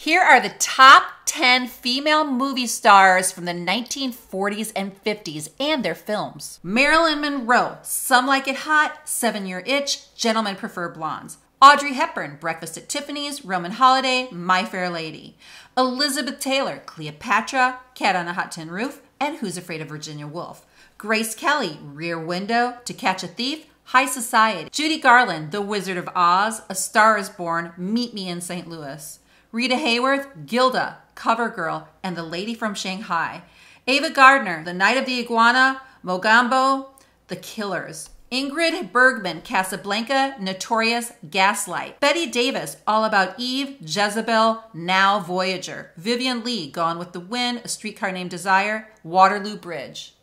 Here are the top 10 female movie stars from the 1940s and 50s and their films. Marilyn Monroe, Some Like It Hot, Seven Year Itch, Gentlemen Prefer Blondes. Audrey Hepburn, Breakfast at Tiffany's, Roman Holiday, My Fair Lady. Elizabeth Taylor, Cleopatra, Cat on a Hot Tin Roof, and Who's Afraid of Virginia Woolf. Grace Kelly, Rear Window, To Catch a Thief, High Society. Judy Garland, The Wizard of Oz, A Star is Born, Meet Me in St. Louis. Rita Hayworth, Gilda, CoverGirl, and The Lady from Shanghai. Ava Gardner, The Night of the Iguana, Mogambo, The Killers. Ingrid Bergman, Casablanca, Notorious, Gaslight. Bette Davis, All About Eve, Jezebel, Now Voyager. Vivien Leigh, Gone with the Wind, A Streetcar Named Desire, Waterloo Bridge.